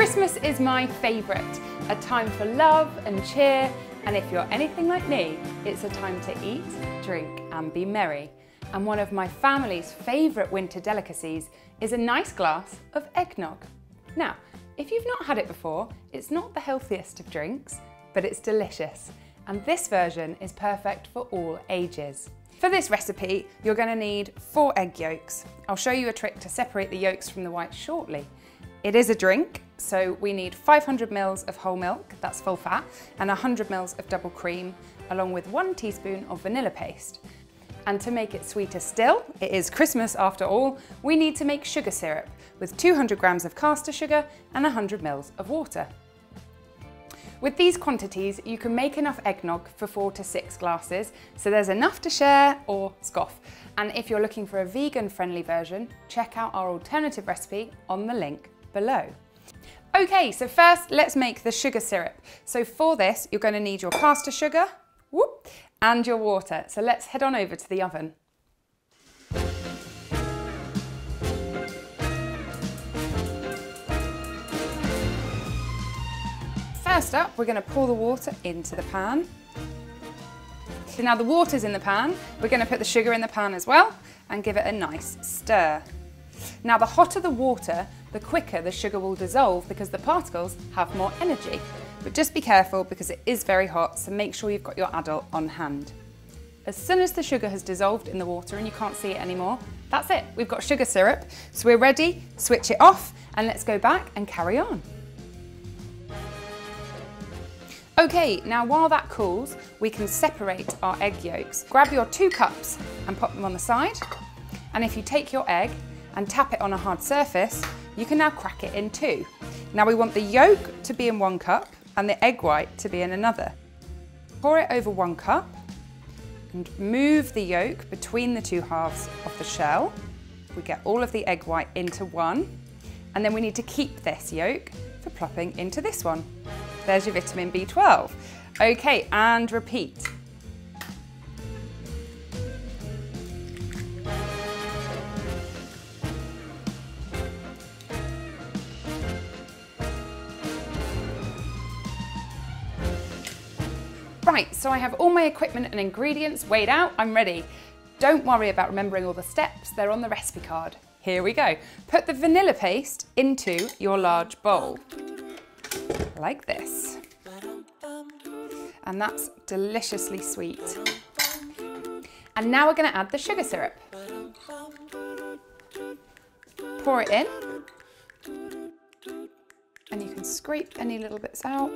Christmas is my favourite, a time for love and cheer, and if you're anything like me, it's a time to eat, drink and be merry. And one of my family's favourite winter delicacies is a nice glass of eggnog. Now, if you've not had it before, it's not the healthiest of drinks, but it's delicious. And this version is perfect for all ages. For this recipe, you're gonna need four egg yolks. I'll show you a trick to separate the yolks from the whites shortly. It is a drink, so we need 500 mils of whole milk, that's full fat, and 100 mils of double cream, along with one teaspoon of vanilla paste. And to make it sweeter still, it is Christmas after all, we need to make sugar syrup with 200 grams of caster sugar and 100 mils of water. With these quantities, you can make enough eggnog for four to six glasses, so there's enough to share or scoff. And if you're looking for a vegan friendly version, check out our alternative recipe on the link below. Okay, so first let's make the sugar syrup. So for this, you're gonna need your caster sugar whoop, and your water. So let's head on over to the oven. First up, we're gonna pour the water into the pan. So now the water's in the pan, we're gonna put the sugar in the pan as well and give it a nice stir. Now the hotter the water, the quicker the sugar will dissolve because the particles have more energy. But just be careful because it is very hot, so make sure you've got your adult on hand. As soon as the sugar has dissolved in the water and you can't see it anymore, that's it, we've got sugar syrup. So we're ready, switch it off and let's go back and carry on. Okay, now while that cools, we can separate our egg yolks. Grab your two cups and pop them on the side. And if you take your egg and tap it on a hard surface, you can now crack it in two. Now we want the yolk to be in one cup and the egg white to be in another. Pour it over one cup and move the yolk between the two halves of the shell. We get all of the egg white into one and then we need to keep this yolk for plopping into this one. There's your vitamin B12. Okay, and repeat. Right, so I have all my equipment and ingredients weighed out, I'm ready. Don't worry about remembering all the steps, they're on the recipe card. Here we go. Put the vanilla paste into your large bowl, like this. And that's deliciously sweet. And now we're gonna add the sugar syrup. Pour it in. And you can scrape any little bits out.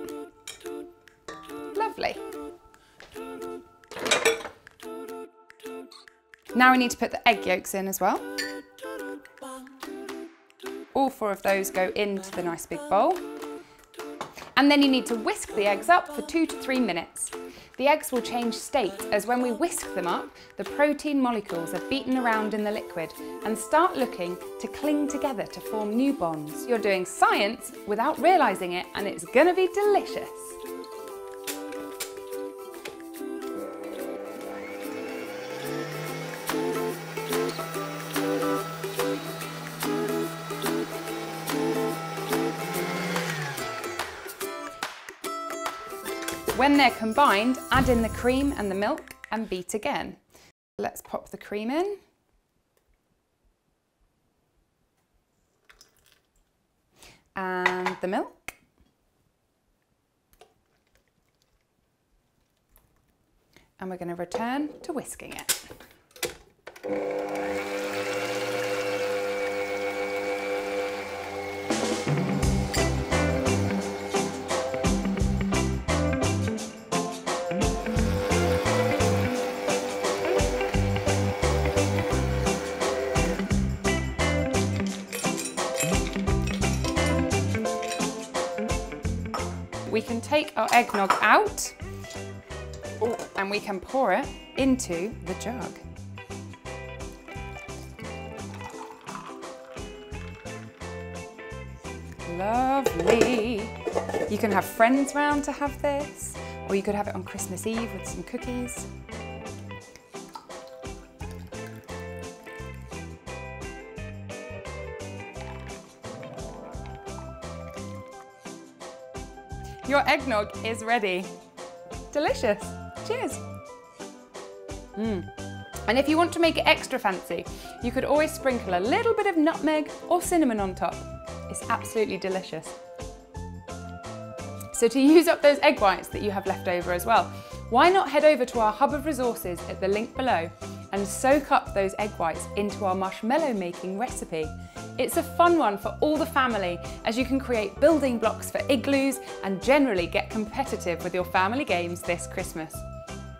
Lovely. Now we need to put the egg yolks in as well. All four of those go into the nice big bowl. And then you need to whisk the eggs up for two to three minutes. The eggs will change state as when we whisk them up, the protein molecules are beaten around in the liquid and start looking to cling together to form new bonds. You're doing science without realising it and it's gonna be delicious. When they're combined, add in the cream and the milk and beat again. Let's pop the cream in. And the milk. And we're going to return to whisking it. We can take our eggnog out and we can pour it into the jug. Lovely. You can have friends round to have this, or you could have it on Christmas Eve with some cookies. Your eggnog is ready. Delicious. Cheers. Mmm. And if you want to make it extra fancy, you could always sprinkle a little bit of nutmeg or cinnamon on top. It's absolutely delicious. So to use up those egg whites that you have left over as well, why not head over to our hub of resources at the link below and soak up those egg whites into our marshmallow making recipe. It's a fun one for all the family as you can create building blocks for igloos and generally get competitive with your family games this Christmas.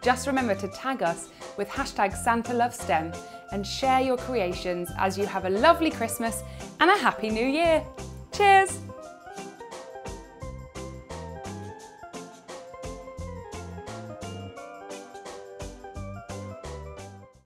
Just remember to tag us with hashtag Santa Loves STEM and share your creations as you have a lovely Christmas and a happy new year. Cheers!